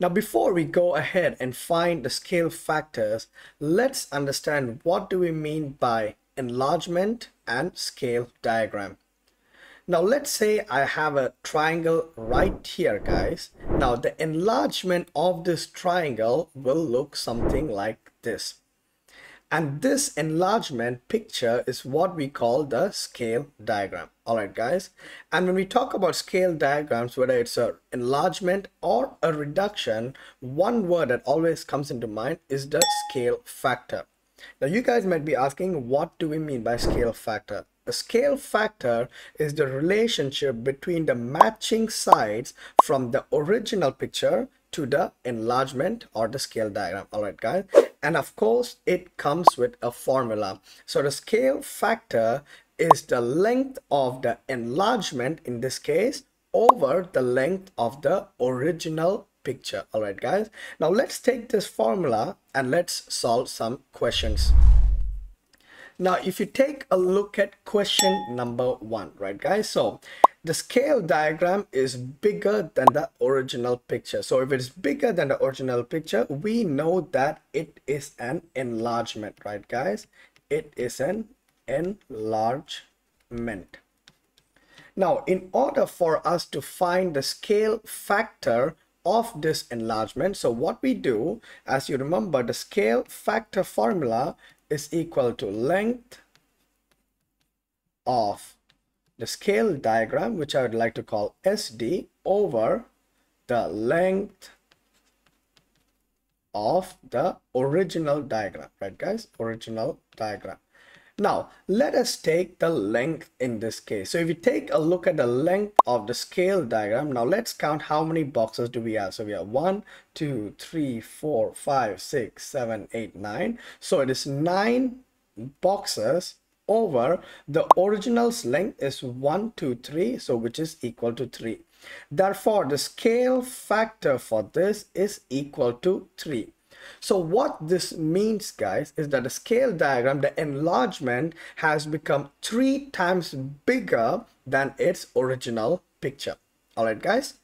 Now before we go ahead and find the scale factors, let's understand what do we mean by enlargement and scale diagram. Now let's say I have a triangle right here guys. Now the enlargement of this triangle will look something like this. And this enlargement picture is what we call the scale diagram. All right, guys. And when we talk about scale diagrams, whether it's a enlargement or a reduction, one word that always comes into mind is the scale factor. Now you guys might be asking, what do we mean by scale factor? A scale factor is the relationship between the matching sides from the original picture to the enlargement or the scale diagram. All right, guys and of course it comes with a formula. So the scale factor is the length of the enlargement in this case over the length of the original picture. All right guys. Now let's take this formula and let's solve some questions. Now if you take a look at question number one right guys? So the scale diagram is bigger than the original picture. So if it's bigger than the original picture, we know that it is an enlargement, right guys? It is an enlargement. Now, in order for us to find the scale factor of this enlargement, so what we do, as you remember, the scale factor formula is equal to length of the scale diagram, which I would like to call SD, over the length of the original diagram, right guys? Original diagram. Now, let us take the length in this case. So if you take a look at the length of the scale diagram, now let's count how many boxes do we have. So we have one, two, three, four, five, six, seven, eight, nine. So it is nine boxes over the original's length is 1 2 3 so which is equal to 3 therefore the scale factor for this is equal to 3 so what this means guys is that the scale diagram the enlargement has become three times bigger than its original picture all right guys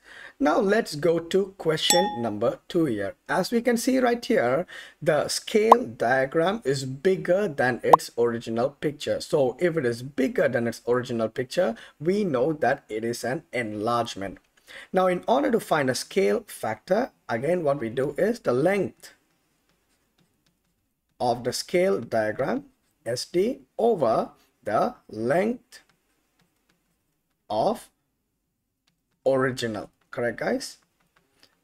now let's go to question number two here. As we can see right here, the scale diagram is bigger than its original picture. So if it is bigger than its original picture, we know that it is an enlargement. Now in order to find a scale factor, again what we do is the length of the scale diagram SD over the length of original. Correct guys?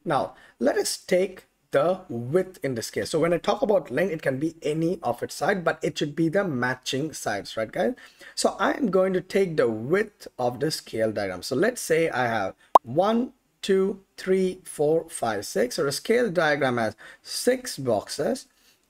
Now let us take the width in this case. So when i talk about length it can be any of its side but it should be the matching sides right guys? So i am going to take the width of the scale diagram. So let's say i have one two three four five six. So the scale diagram has six boxes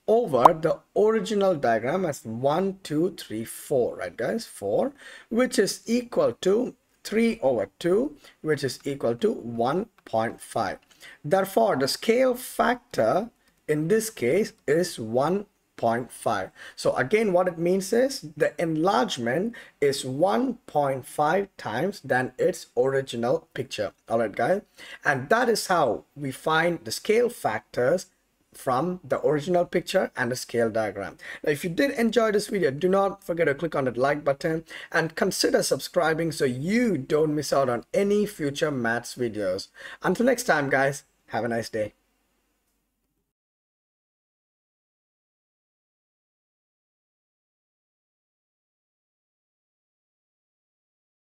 over the original diagram as one two three four right guys? Four which is equal to 3 over 2 which is equal to 1.5 therefore the scale factor in this case is 1.5 so again what it means is the enlargement is 1.5 times than its original picture. All right guys? And that is how we find the scale factors from the original picture and a scale diagram. Now, if you did enjoy this video, do not forget to click on the like button and consider subscribing so you don't miss out on any future maths videos. Until next time, guys, have a nice day.